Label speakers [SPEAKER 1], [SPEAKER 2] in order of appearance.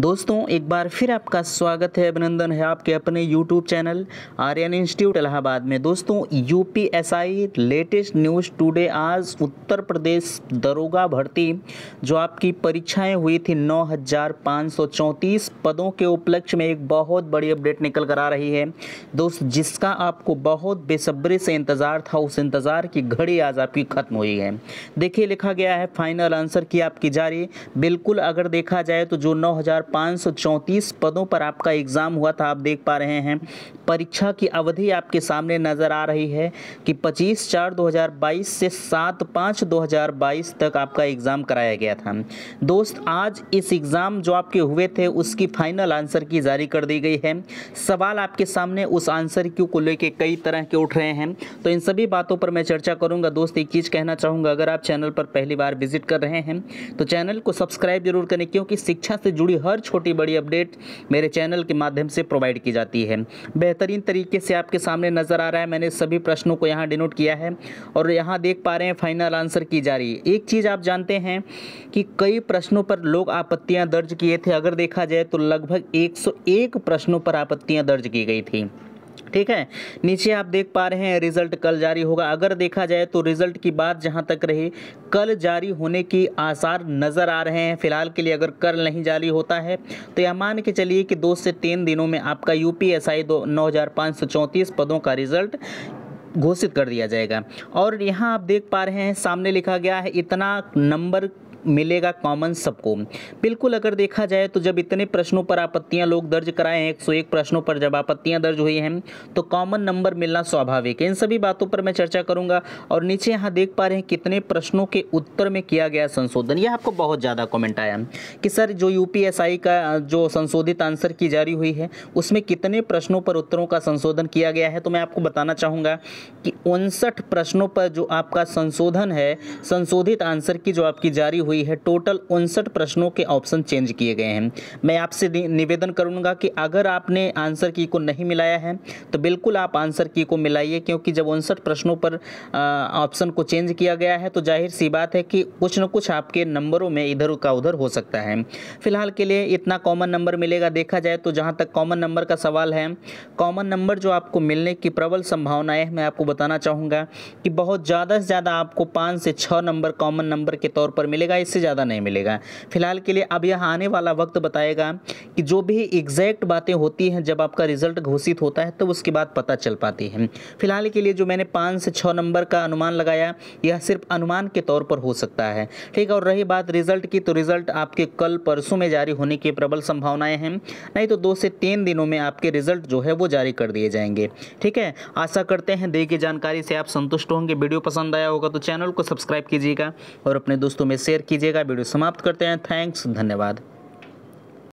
[SPEAKER 1] दोस्तों एक बार फिर आपका स्वागत है अभिनंदन है आपके अपने YouTube channel Aryan institute Allahabad में। दोस्तों यूपीएसआई लेटेस्ट न्यूज़ टुडे आज उत्तर प्रदेश दरोगा भर्ती जो आपकी परीक्षाएँ हुई थी 9,534 पदों के उपलक्ष्य में एक बहुत बड़ी अपडेट निकल कर आ रही है। दोस्त जिसका आपको बहुत बेसब्री से इंतज़ार था उस इंतज़ार की घड़ी आज आपकी ख़त्म हुई है। देखिए लिखा गया है फाइनल आंसर की आपकी जारी। बिल्कुल अगर देखा जाए तो जो नौ हज़ार 534 पदों पर आपका एग्ज़ाम हुआ था, आप देख पा रहे हैं। परीक्षा की अवधि आपके सामने नज़र आ रही है कि 25 चार 2022 से 7 पाँच 2022 तक आपका एग्ज़ाम कराया गया था। दोस्त, आज इस एग्ज़ाम जो आपके हुए थे, उसकी फाइनल आंसर की जारी कर दी गई है। सवाल आपके सामने उस आंसर क्यों को लेके कई तरह के उठ रहे हैं। तो इन सभी बातों पर मैं चर्चा करूँगा। दोस्त, एक चीज़ कहना चाहूँगा, अगर आप चैनल पर पहली बार विज़िट कर रहे हैं तो चैनल को सब्सक्राइब ज़रूर करें, क्योंकि शिक्षा से जुड़ी हर छोटी बड़ी अपडेट मेरे चैनल के माध्यम से प्रोवाइड की जाती है। बेहतरीन तरीके से आपके सामने नज़र आ रहा है। मैंने सभी प्रश्नों को यहाँ डिनोट किया है और यहाँ देख पा रहे हैं फाइनल आंसर की जा रही है एक चीज़ आप जानते हैं कि कई प्रश्नों पर लोग आपत्तियाँ दर्ज किए थे। अगर देखा जाए तो लगभग 101 प्रश्नों पर आपत्तियाँ दर्ज की गई थी। ठीक है? नीचे आप देख पा रहे हैं रिज़ल्ट कल जारी होगा। अगर देखा जाए तो रिज़ल्ट की बात जहाँ तक रही, कल जारी होने की आसार नज़र आ रहे हैं। फ़िलहाल के लिए अगर कल नहीं जारी होता है तो यह मान के चलिए कि दो से तीन दिनों में आपका यू पी एस आई दो नौ हज़ार पाँच सौ चौंतीस पदों का रिज़ल्ट घोषित कर दिया जाएगा। और यहाँ आप देख पा रहे हैं, सामने लिखा गया है, इतना नंबर मिलेगा कॉमन सबको। बिल्कुल अगर देखा जाए तो जब इतने प्रश्नों पर आपत्तियाँ लोग दर्ज कराए हैं 101 प्रश्नों पर जब आपत्तियाँ दर्ज हुई हैं तो कॉमन नंबर मिलना स्वाभाविक है। इन सभी बातों पर मैं चर्चा करूँगा और नीचे यहाँ देख पा रहे हैं कितने प्रश्नों के उत्तर में किया गया संशोधन। यह आपको बहुत ज़्यादा कॉमेंट आया कि सर जो यूपीएसआई का, जो संशोधित आंसर की जारी हुई है, उसमें कितने प्रश्नों पर उत्तरों का संशोधन किया गया है? तो मैं आपको बताना चाहूँगा कि उनसठ प्रश्नों पर जो आपका संशोधन है, संशोधित आंसर की जो आपकी जारी हुई हुई है। टोटल उनसठ प्रश्नों के ऑप्शन चेंज किए गए हैं। मैं आपसे निवेदन करूँगा कि अगर आपने आंसर की को नहीं मिलाया है तो बिल्कुल आप आंसर की को मिलाइए, क्योंकि जब उनसठ प्रश्नों पर ऑप्शन को चेंज किया गया है तो ज़ाहिर सी बात है कि कुछ न कुछ आपके नंबरों में इधर का उधर हो सकता है। फ़िलहाल के लिए इतना कॉमन नंबर मिलेगा। देखा जाए तो जहाँ तक कॉमन नंबर का सवाल है कॉमन नंबर जो आपको मिलने की प्रबल संभावनाएँ मैं आपको बताना चाहूँगा कि बहुत ज़्यादा से ज़्यादा आपको पाँच से छः नंबर कॉमन नंबर के तौर पर मिलेगा। इससे ज़्यादा नहीं मिलेगा। फ़िलहाल के लिए अब यह आने वाला वक्त बताएगा कि जो भी एग्जैक्ट बातें होती हैं, जब आपका रिज़ल्ट घोषित होता है तो उसके बाद पता चल पाती है। फ़िलहाल के लिए जो मैंने पाँच से छः नंबर का अनुमान लगाया, यह सिर्फ़ अनुमान के तौर पर हो सकता है। ठीक और रही बात रिज़ल्ट की तो रिज़ल्ट आपके कल परसों में जारी होने की प्रबल संभावनाएँ हैं। नहीं तो दो से तीन दिनों में आपके रिज़ल्ट जो है, वो जारी कर दिए जाएँगे। ठीक है, आशा करते हैं दी गई जानकारी से आप संतुष्ट होंगे। वीडियो पसंद आया होगा तो चैनल को सब्सक्राइब कीजिएगा और अपने दोस्तों में शेयर कीजिएगा। वीडियो समाप्त करते हैं। थैंक्स धन्यवाद।